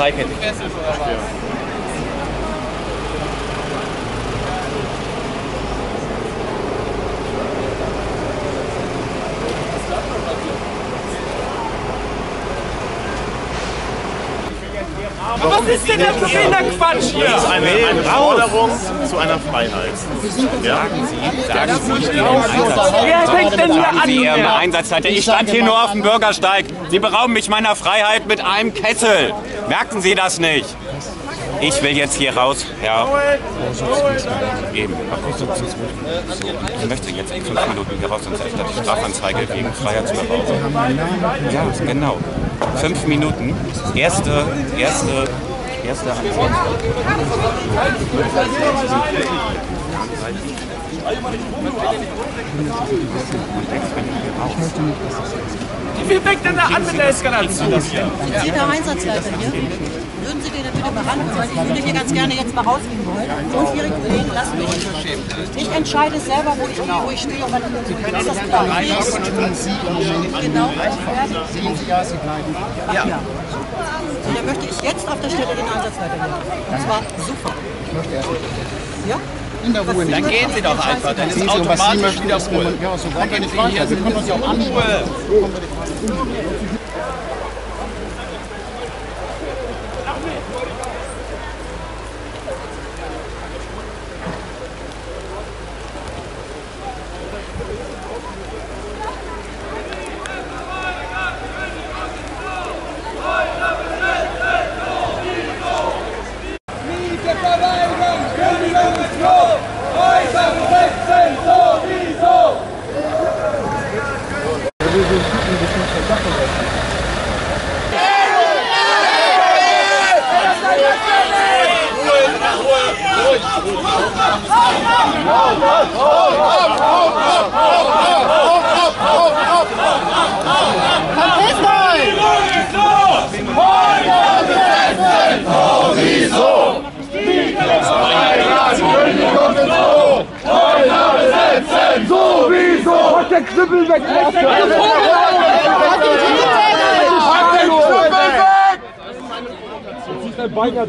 die Polizeikette. Was ist denn das für ein Quatsch hier? Das ist eine, eine Forderung zu einer Freiheit. Ja? Sagen Sie, Wer fängt denn hier an? Sie Ihrem hier? Einsatzleiter. Ich stand hier nur auf dem Bürgersteig. Sie berauben mich meiner Freiheit mit einem Kessel. Merken Sie das nicht? Ich will jetzt hier raus. Ja. Eben. Ich möchte jetzt in fünf Minuten hier raus, sonst erstatte ich Strafanzeige wegen Freiheitsberaubung. Ja, genau. Fünf Minuten. Erste, erste, erste Antwort. Wie viel fängt denn da an mit der Eskalation? Sie der Einsatzleiter hier? Würden Sie den da bitte behandeln? Ich würde hier ganz gerne jetzt mal rausgehen wollen. Und Ihre Kollegen lassen mich. Ich entscheide selber, wo ich gehe, wo ich stehe und wann ich bin. Ist das klar? Genau. Sehen Sie ja, Sie bleiben. Ja. Und dann möchte ich jetzt auf der Stelle den Einsatzleiter nehmen. Das war super. Ja? In der Ruhe. Dann gehen Sie doch einfach. Dann ist Sie, Sie automatisch möchten, wieder ist, ruhig. ja, so kommen wir nicht weiter. Wir können uns ja auch anschauen. Thank you.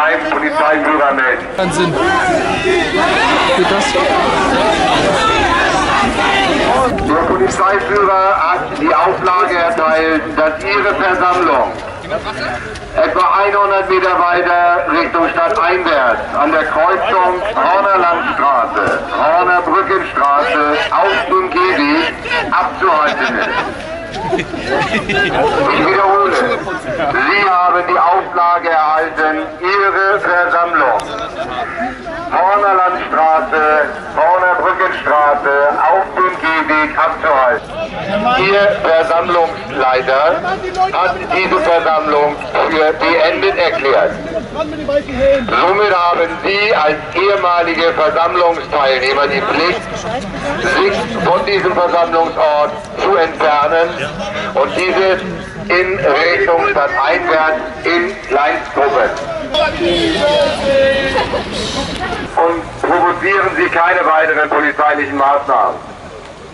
beim Polizeiführer melden. Der Polizeiführer hat die Auflage erteilt, dass Ihre Versammlung etwa 100 Meter weiter Richtung Stadt einwärts an der Kreuzung Horner Landstraße, Horner Brückenstraße auf dem Gehweg abzuhalten ist. Ich wiederhole, Sie haben die Auflage erhalten, Ihre Versammlung Horner Landstraße, Horner Brückenstraße auf dem Gehweg abzuhalten. Ihr Versammlungsleiter hat diese Versammlung für beendet erklärt. Somit haben Sie als ehemalige Versammlungsteilnehmer die Pflicht, sich von diesem Versammlungsort zu entfernen und dieses in Richtung Stadt einwärts in Kleinstgruppen. Und provozieren Sie keine weiteren polizeilichen Maßnahmen.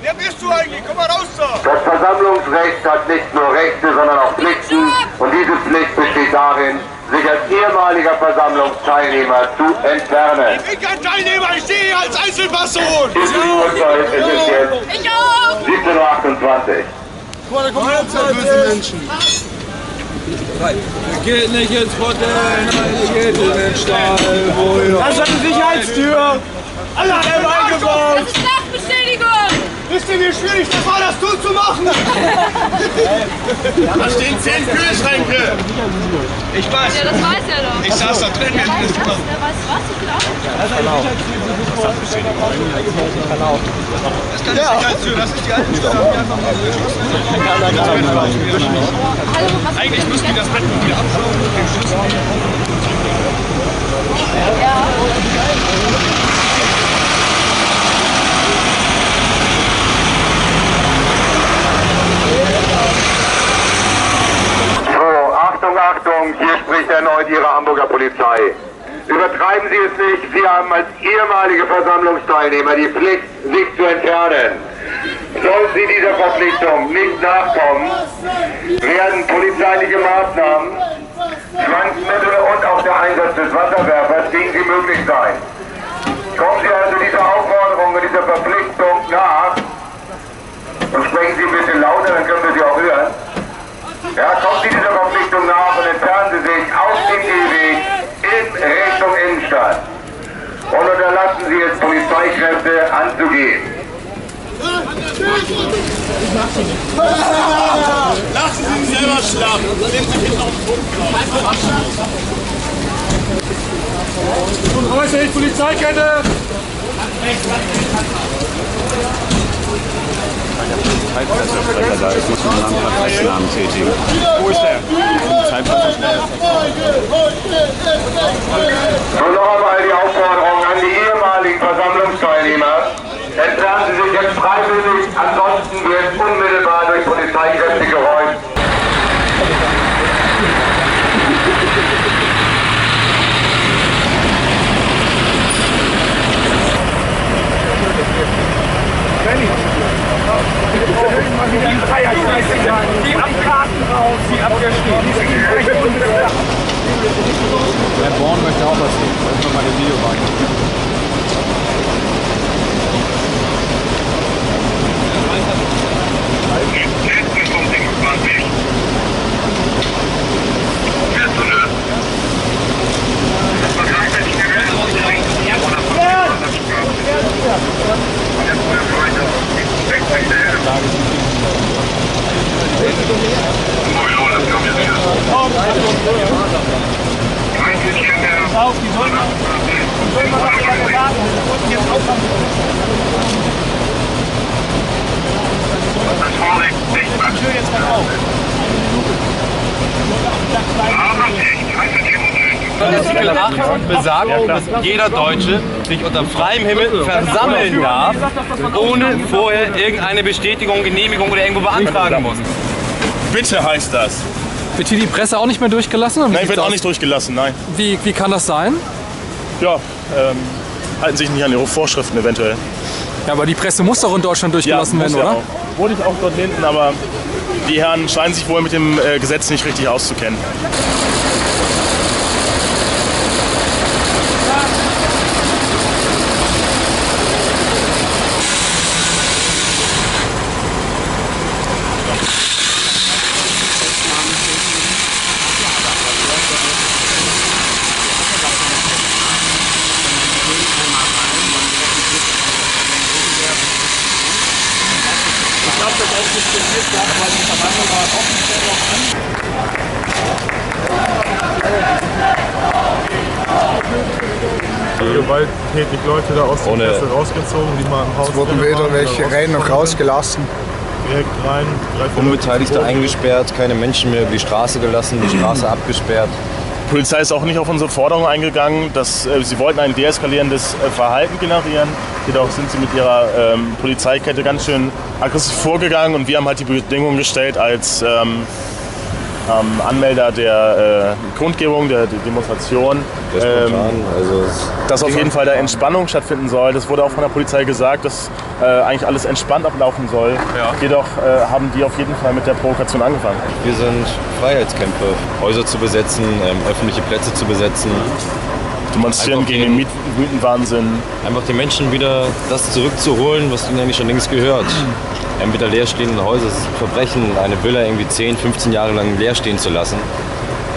Wer bist du eigentlich? Komm mal raus da! Das Versammlungsrecht hat nicht nur Rechte, sondern auch Pflichten. Und diese Pflicht besteht darin, sich als ehemaliger Versammlungsteilnehmer zu entfernen. Ich bin kein Teilnehmer, ich stehe hier als Einzelperson! Ist die Uhrzeit, es ist jetzt Ich auch! 17.28 Geht nicht ins Hotel, nein, geht in den Stall, wo ihr... Das ist eine Sicherheitstür! Alle haben eingebaut! Strafbestätigung! Wisst ihr, wie schwierig das war, das Tour zu machen? da stehen zehn Kühlschränke! Ich weiß, Ja, das weiß er doch. ich saß da drin, mir ist das gemacht. Wer weiß was? Ich bin auch. Das ist Sicherheitstür, das ist die alte Tür. da haben die einfach mal Hallo, was Eigentlich müssten die das Bett wieder abschauen und den Schlüssel. So, Achtung, Achtung, hier spricht erneut Ihre Hamburger Polizei. Übertreiben Sie es nicht, Sie haben als ehemalige Versammlungsteilnehmer die Pflicht, sich zu entfernen. Sollten Sie dieser Verpflichtung nicht nachkommen, werden polizeiliche Maßnahmen, Zwangsmittel und auch der Einsatz des Wasserwerfers gegen Sie möglich sein. Kommen Sie also dieser Aufforderung und dieser Verpflichtung nach und sprechen Sie ein bisschen lauter, dann können wir Sie auch hören. Ja, kommen Sie dieser Verpflichtung nach und entfernen Sie sich auf dem Gehweg in Richtung Innenstadt. Und unterlassen Sie es, Polizeikräfte anzugehen. Lassen Sie sich selber schlapp. Nehmen Sie hinten auf den Punkt. Äußerlich Polizeikette! Zeitpressesprecher da ist, muss man einen Vergleichsnamen tätigen. Wo ist der? So noch einmal die Aufforderung an die ehemaligen Versammlungsteilnehmer. Entfernen Sie sich jetzt freiwillig, ansonsten wird unmittelbar durch Polizeikräfte geräumt. Die am Karten raus, die abgeschnitten. Herr Born möchte auch was sehen. Wollen wir mal den Video weiter. Auf, die sollen mal, die sollen mal was lange warten. Die wollten jetzt aufhören. Schön jetzt mal auf. Artikel 8 besagt, dass jeder Deutsche sich unter freiem Himmel versammeln darf, ohne vorher irgendeine Bestätigung, Genehmigung oder irgendwo beantragen muss. Bitte heißt das. Wird hier die Presse auch nicht mehr durchgelassen? Nein, wird auch nicht durchgelassen, nein. Wie, wie kann das sein? Ja, ähm, halten sich nicht an ihre Vorschriften eventuell. Ja, aber die Presse muss doch in Deutschland durchgelassen muss werden, ja oder? Auch. Wurde ich auch dort hinten, aber die Herren scheinen sich wohl mit dem äh, Gesetz nicht richtig auszukennen. Gewalttätig Leute da aus dem Kessel rausgezogen, die mal im Haus Wurden wieder welche rein und rausgelassen. direkt rein. Unbeteiligte eingesperrt, keine Menschen mehr über die Straße gelassen, die Straße abgesperrt. Die Polizei ist auch nicht auf unsere Forderung eingegangen, dass äh, sie wollten ein deeskalierendes äh, Verhalten generieren. Jedoch sind sie mit ihrer ähm, Polizeikette ganz schön aggressiv vorgegangen und wir haben halt die Bedingungen gestellt als ähm, ähm, Anmelder der äh, Kundgebung, der, der Demonstration, Der spontan, also dass auf jeden Fall da Entspannung stattfinden soll. Das wurde auch von der Polizei gesagt, dass äh, eigentlich alles entspannt ablaufen soll. Jedoch äh, haben die auf jeden Fall mit der Provokation angefangen. wir sind Freiheitskämpfer, Häuser zu besetzen, ähm, öffentliche Plätze zu besetzen. Demonstrieren gegen den Miet Mietenwahnsinn. Einfach den Menschen wieder das zurückzuholen, was ihnen eigentlich schon längst gehört. Ähm, wieder leerstehende Häuser, es ist ein Verbrechen, eine Villa irgendwie 10, 15 Jahre lang leer stehen zu lassen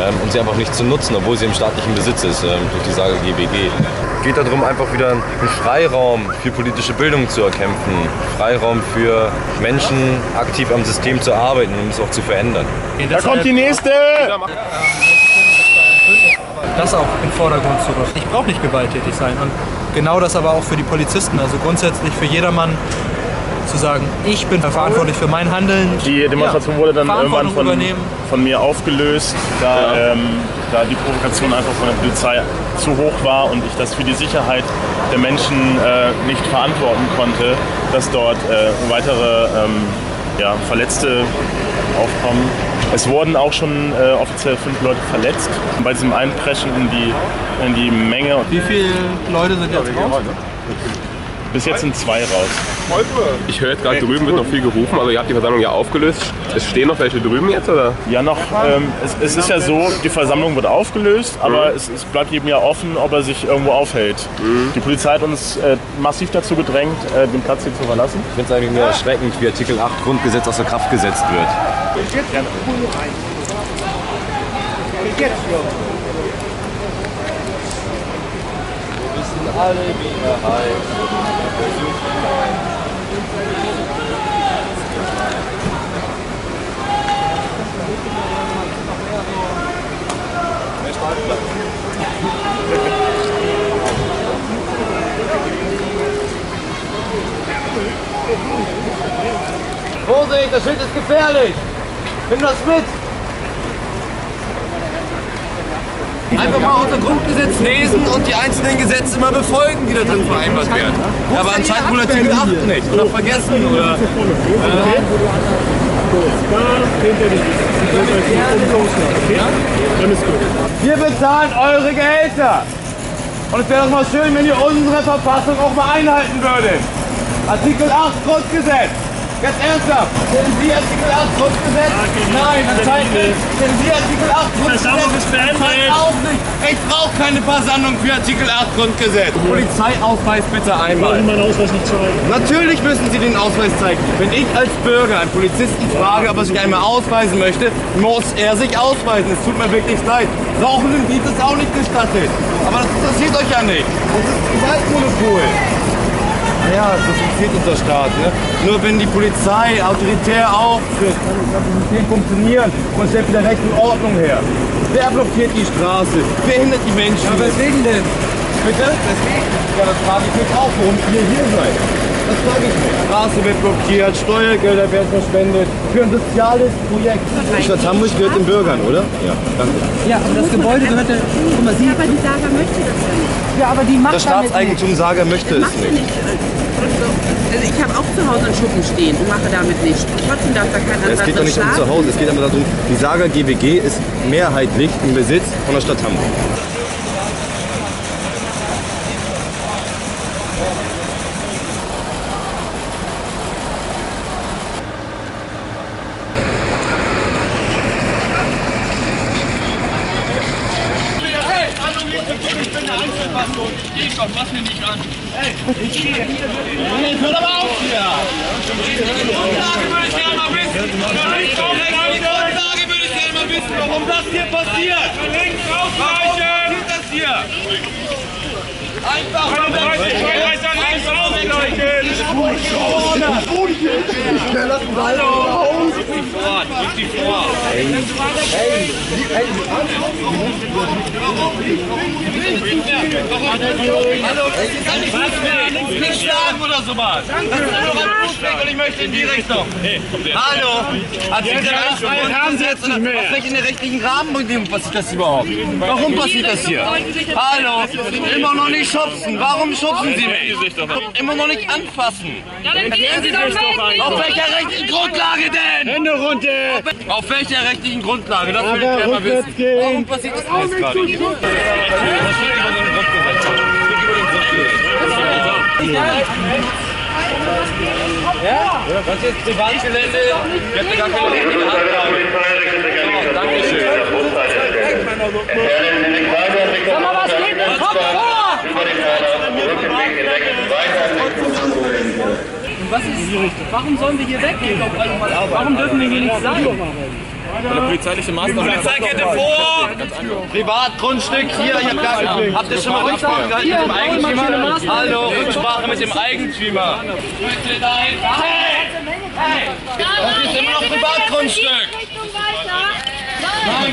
ähm, und sie einfach nicht zu nutzen, obwohl sie im staatlichen Besitz ist, ähm, durch die Sage GBG. Es geht darum, einfach wieder einen Freiraum für politische Bildung zu erkämpfen, Freiraum für Menschen, aktiv am System zu arbeiten und es auch zu verändern. Da kommt die nächste! das auch im Vordergrund zu rücken. Ich brauche nicht gewalttätig sein. Und genau das aber auch für die Polizisten, also grundsätzlich für jedermann zu sagen, ich bin verantwortlich für mein Handeln. Die Demonstration Ja, wurde dann irgendwann von, von mir aufgelöst, da, ähm, da die Provokation einfach von der Polizei zu hoch war und ich das für die Sicherheit der Menschen äh, nicht verantworten konnte, dass dort äh, weitere ähm, ja, Verletzte aufkommen. Es wurden auch schon äh, offiziell fünf Leute verletzt bei diesem Einpreschen in die, in die Menge. Wie viele Leute sind jetzt raus? Bis jetzt sind zwei raus. Ich höre jetzt gerade drüben wird noch viel gerufen, aber ihr habt die Versammlung ja aufgelöst. Es stehen noch welche drüben jetzt, oder? Ja, noch. Ähm, es, es ist ja so, die Versammlung wird aufgelöst, aber Mhm. es, es bleibt jedem ja offen, ob er sich irgendwo aufhält. Die Polizei hat uns äh, massiv dazu gedrängt, äh, den Platz hier zu verlassen. Ich finde es eigentlich nur erschreckend, wie Artikel 8 Grundgesetz außer Kraft gesetzt wird. Wir wissen alle, wie er heißt. Vorsicht, das Schild ist gefährlich! Nimm das mit! Einfach mal unser Grundgesetz lesen und die einzelnen Gesetze mal befolgen, die da drin vereinbart werden. Aber anscheinend wohl Artikel 8 nicht oder vergessen oder. Äh, Wir bezahlen eure Gehälter. Und es wäre doch mal schön, wenn ihr unsere Verfassung auch mal einhalten würdet. Artikel 8 Grundgesetz. Jetzt ernsthaft. Kennen Sie Artikel 8 Grundgesetz? Nein, anscheinend nicht. Kennen Sie Artikel 8 Grundgesetz? Anscheinend auch nicht. Ich brauche keine Versammlung für Artikel 8 Grundgesetz. Polizeiausweis bitte einmal. meinen Ausweis nicht zeigen. Natürlich müssen Sie den Ausweis zeigen. Wenn ich als Bürger einen Polizisten frage, ob er sich einmal ausweisen möchte, muss er sich ausweisen. Es tut mir wirklich leid. Rauchen im Dienst ist auch nicht gestattet. Aber das interessiert euch ja nicht. Das ist ein Gewaltmonopol. Ja, so funktioniert unser Staat. Ne? Nur wenn die Polizei autoritär auftritt, kann das System funktionieren und stellt wieder Recht und Ordnung her. Wer blockiert die Straße? Wer hindert die Menschen? Ja, weswegen denn? Bitte? Weswegen? Ja, das frage ich mich auch, warum ihr hier seid. Straße wird blockiert, Steuergelder werden verschwendet für ein soziales Projekt. Die Stadt Hamburg gehört den Bürgern, oder? Ja, danke. Ja, aber das Gebäude gehört der. Guck mal, sie. Aber die Saga möchte das ja nicht. Ja, aber die macht Das damit Staatseigentumssager möchte es nicht. Also ich habe auch zu Hause einen Schuppen stehen und mache damit nichts. Trotzdem darf da kein Ja, es geht doch nicht um zu Hause, es geht aber darum, die Saga GBG ist mehrheitlich im Besitz von der Stadt Hamburg. Fass mich nicht an. Ey, ich gehe hier. Hör aber auf hier. Die Grundlage würde ich gerne mal wissen. Die Grundlage würde ich gerne mal wissen, warum das hier passiert. Links ausweichen. Warum passiert das hier? Einfach mal Scheinreiter links ausgleichen. Hallo. Rück die vor, rück die vor. Hallo, nicht, nicht schlagen oder sowas. Das ist einfach ein Fußweg und ich möchte in die Richtung. Hallo, Artikel 8 Grundgesetz und auf welchen rechtlichen Rahmenbedingungen passiert das überhaupt? Warum passiert das hier? Hallo, immer noch nicht schubsen. Warum schubsen Sie mich? Immer noch nicht anfassen. Erklären Sie sich doch einmal. Auf welcher rechtlichen Grundlage denn? Hände runter! Auf welcher rechtlichen Grundlage? Das will ich gerne mal wissen. Warum passiert das alles gerade? Das steht über dem Grundgesetz. Das steht über dem Grundgesetz. Ja? Das ist jetzt Privatgelände. Ich hätte gar keine richtige Hand. Dankeschön. Sag mal, was geht denn? Kommt vor! Und was ist, warum sollen wir hier weggehen? Warum dürfen wir hier nicht sein? Eine polizeiliche Maßnahme. Polizeikette vor! Privatgrundstück hier, ich hab gar. Habt ihr schon mal Rücksprache gehalten mit dem Eigentümer? Hallo, Rücksprache mit dem Eigentümer. Hey! Hey! Das ist immer noch Privatgrundstück!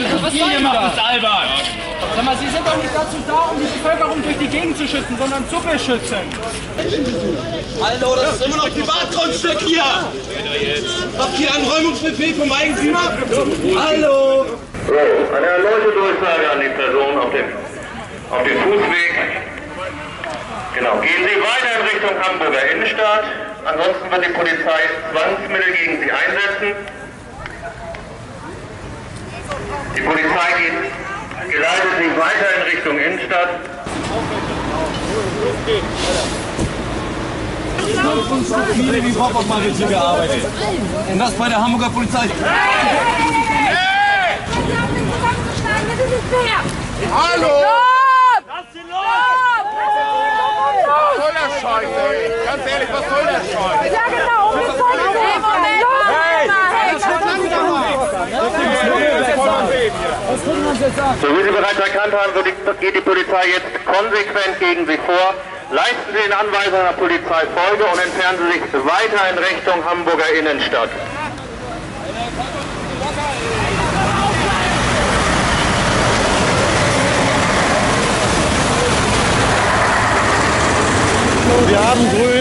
Ist hier gemacht, das ist albern! Sag mal, Sie sind doch nicht dazu da, um die Bevölkerung durch die Gegend zu schützen, sondern zu beschützen. Hallo, das ist immer noch Privatgrundstück hier! Habt ihr einen Räumungsbefehl vom Eigentümer? Hallo! So, eine erneute Durchsage an die Person auf dem auf den Fußweg. Genau, gehen Sie weiter in Richtung Hamburger Innenstadt. Ansonsten wird die Polizei Zwangsmittel gegen Sie einsetzen. Die Polizei geht, geleitet Sie weiter in Richtung Innenstadt. Viele wie Pop-Up wird hier gearbeitet. Und das bei der Hamburger Polizei. Hallo! Lass ihn los! Was soll das Scheiß, ey? Ganz ehrlich, was soll das Scheiß? Ja, genau, um was soll das denn? So wie Sie bereits erkannt haben, die- geht die Polizei jetzt konsequent gegen Sie vor. Leisten Sie den Anweisungen der Polizei Folge und entfernen Sie sich weiter in Richtung Hamburger Innenstadt. Wir haben grün.